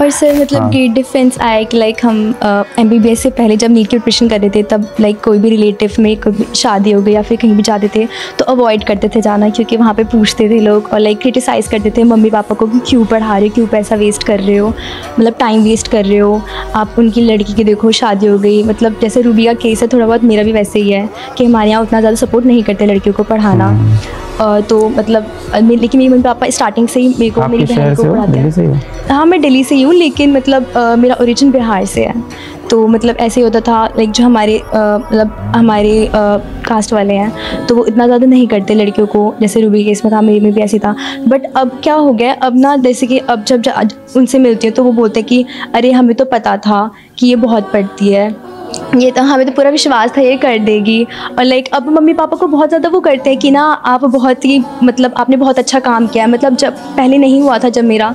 और सर मतलब हाँ। गेट डिफेंस आया कि लाइक हम एम बी बी एस से पहले जब नीट की प्रिपरेशन कर रहे थे तब लाइक कोई भी रिलेटिव में कोई शादी हो गई या फिर कहीं भी जाते थे तो अवॉइड करते थे जाना क्योंकि वहाँ पे पूछते थे लोग और लाइक क्रिटिसाइज़ करते थे मम्मी पापा को कि क्यों पढ़ा रहे हो क्यों पैसा वेस्ट कर रहे हो मतलब टाइम वेस्ट कर रहे हो। आप उनकी लड़की की देखो शादी हो गई मतलब जैसे रूबी का केस है थोड़ा बहुत मेरा भी वैसे ही है कि हमारे यहाँ उतना ज़्यादा सपोर्ट नहीं करते लड़कियों को पढ़ाना। अ, तो मतलब लेकिन मेरे मम्मी पापा स्टार्टिंग से ही मेरे को मेरी बहन को पढ़ाते हैं? ही। हो हाँ? मैं दिल्ली से ही हूँ लेकिन मतलब मेरा ओरिजिन बिहार से है। तो मतलब ऐसे ही होता था लाइक जो हमारे मतलब हमारे कास्ट वाले हैं तो वो इतना ज़्यादा नहीं करते लड़कियों को जैसे रूबी केस में था मेरे में भी ऐसे था। बट अब क्या हो गया अब ना जैसे कि अब जब उनसे मिलती है तो वो बोलते हैं कि अरे हमें तो पता था कि ये बहुत पढ़ती है। ये तो हमें तो पूरा विश्वास था ये कर देगी। और लाइक अब मम्मी पापा को बहुत ज़्यादा वो करते हैं कि ना, आप बहुत ही मतलब आपने बहुत अच्छा काम किया है। मतलब जब, पहले नहीं हुआ था जब मेरा